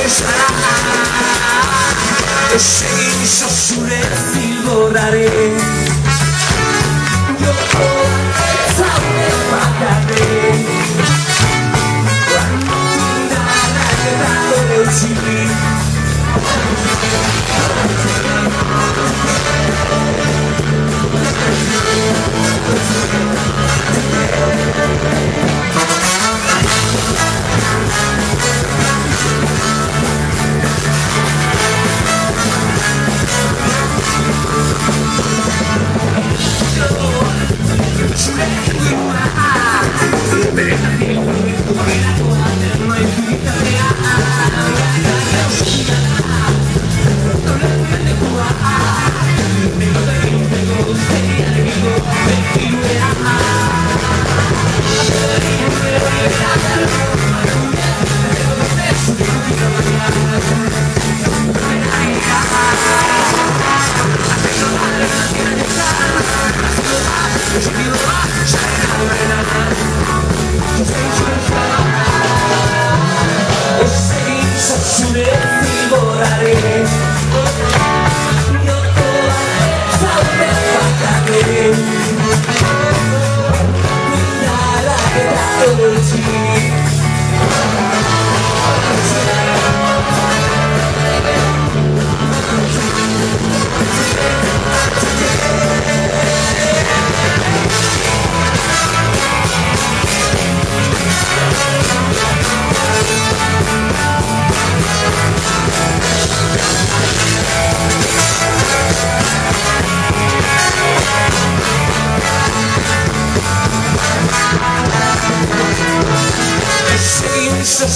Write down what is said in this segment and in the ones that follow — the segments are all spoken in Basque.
Ves Ezein sosure zilborraren Yo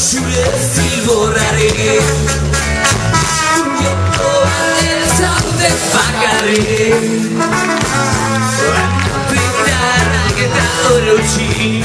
scivolare nel salve pagare Pitara che da oro ci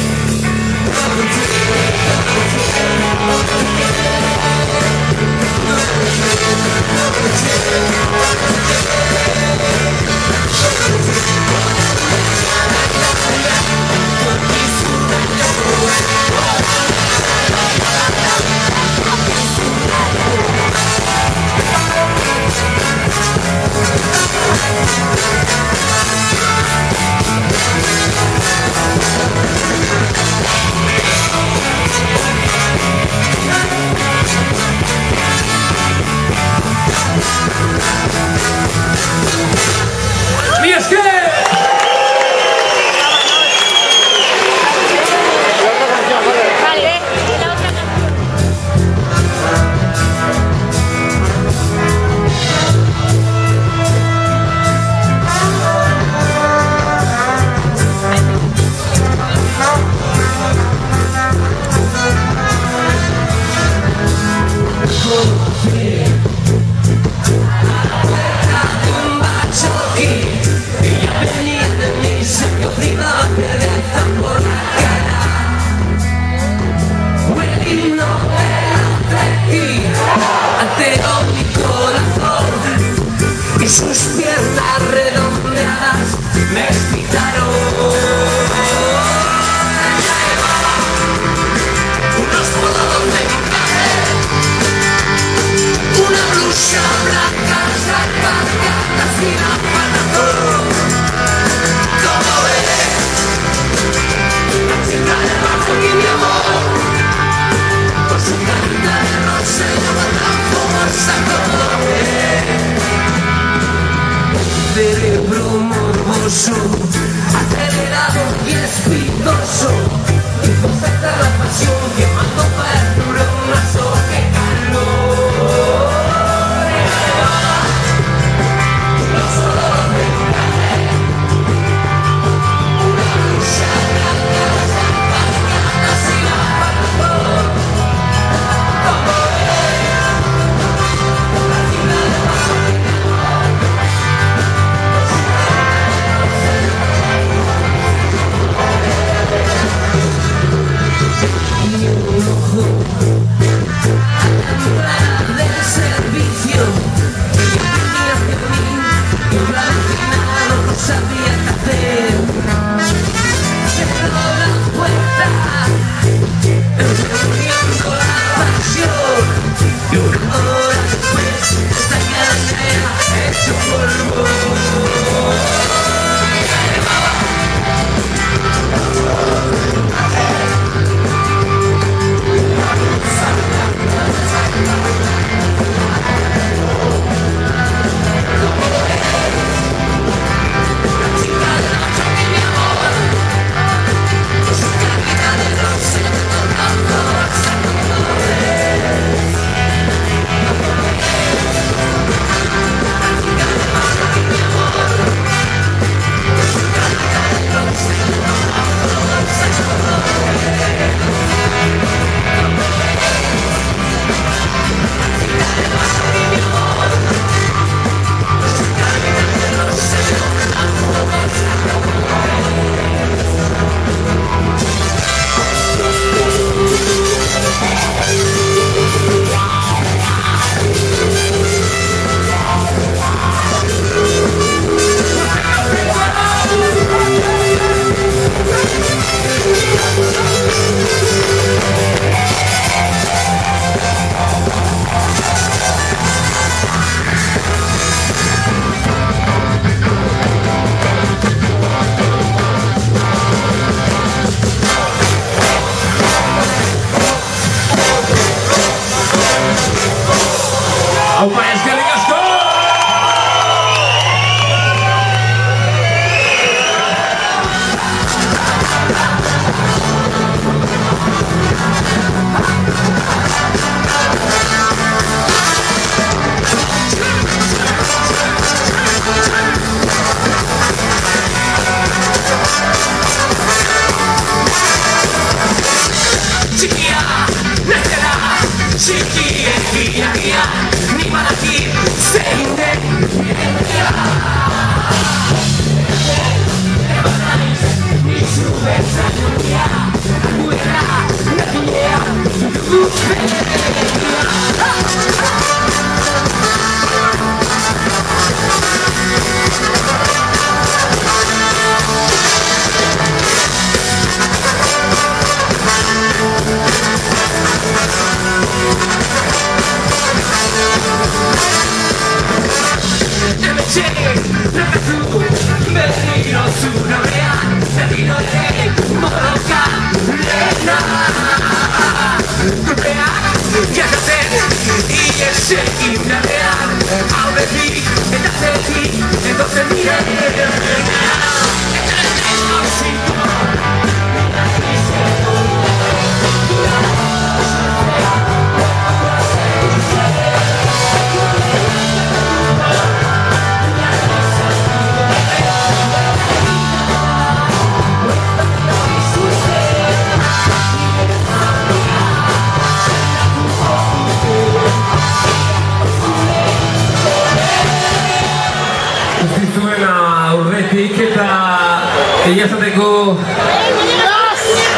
Egia esateko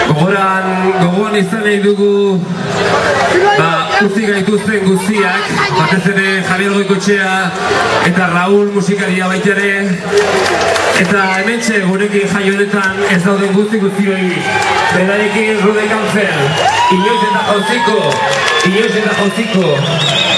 gogoran, gogoan izan nahi dugu ba, utzi gaituzten guztiak, batez ere Javier Goikotxea eta Raúl musikaria baita ere. Eta hementxe gurekin jai honetan ez dauden guzti guztioi berarekin rude kanzer inoiz eta jauziko inoiz eta jauziko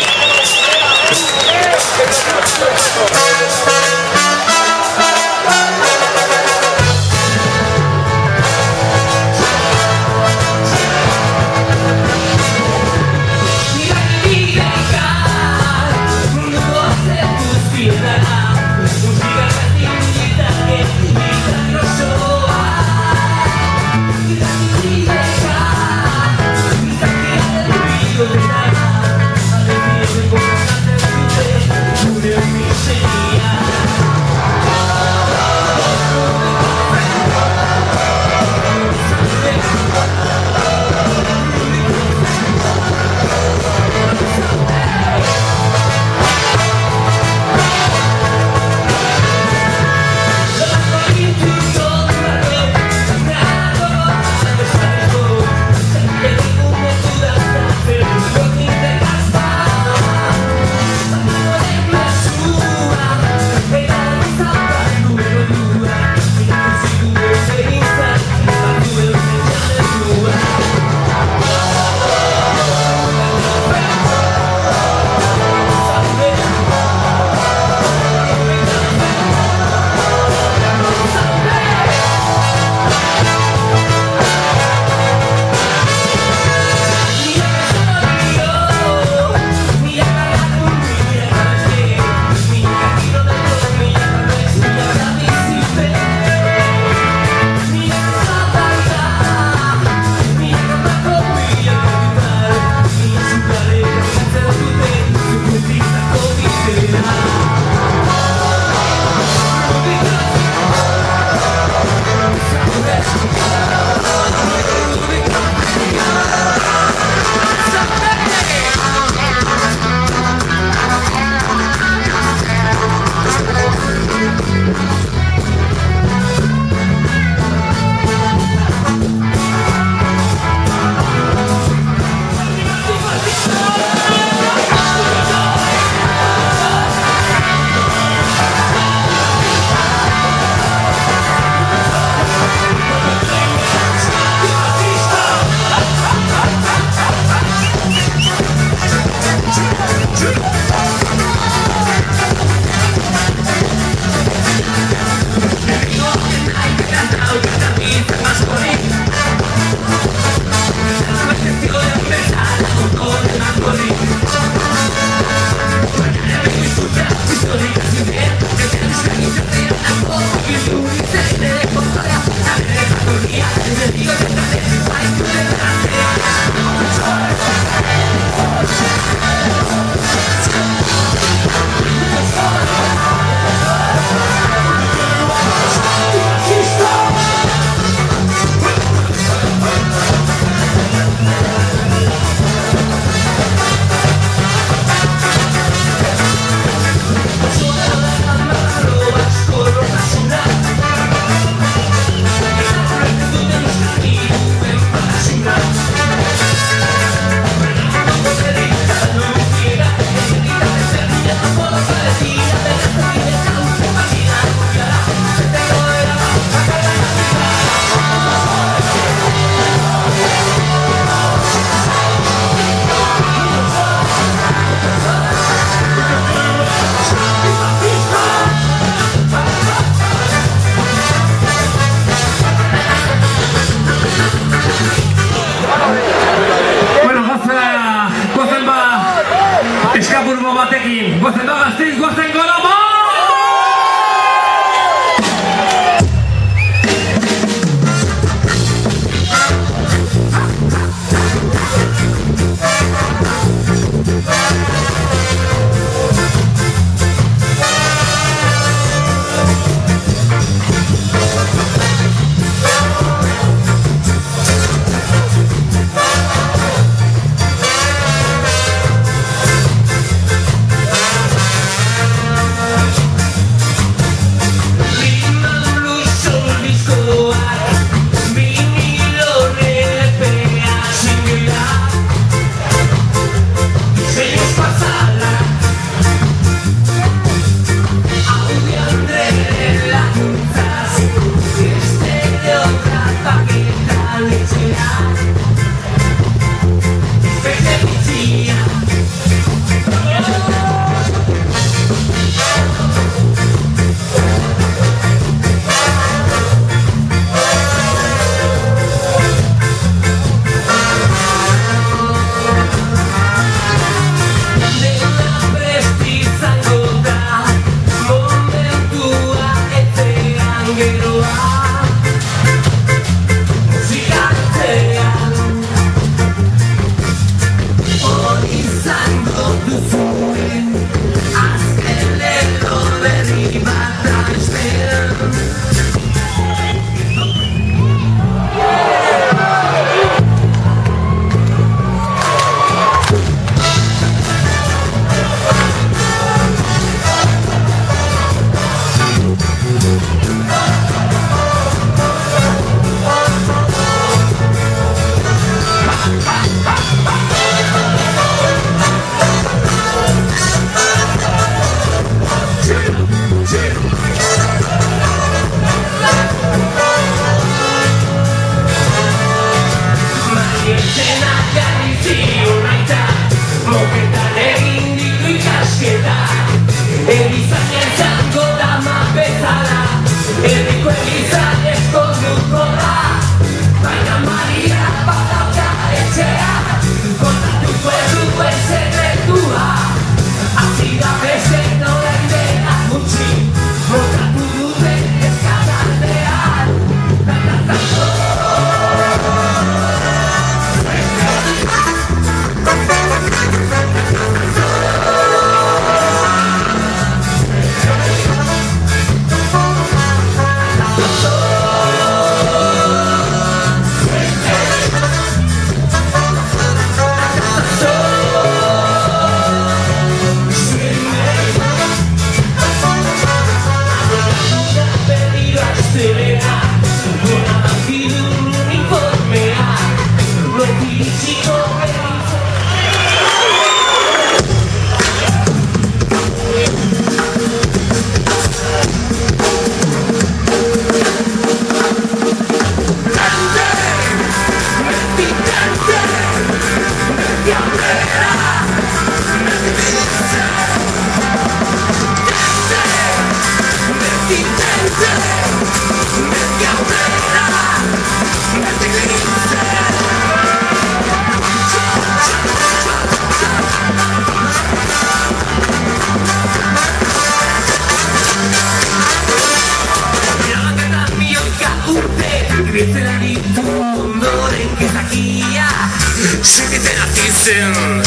Segitzen hasi zen.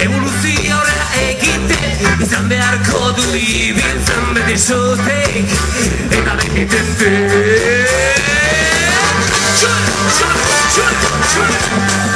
Evoluzio horrela egiten Izan beharko du ibiltzen beti zutek. Eta begiten zen Txuen, txuen, txuen, txuen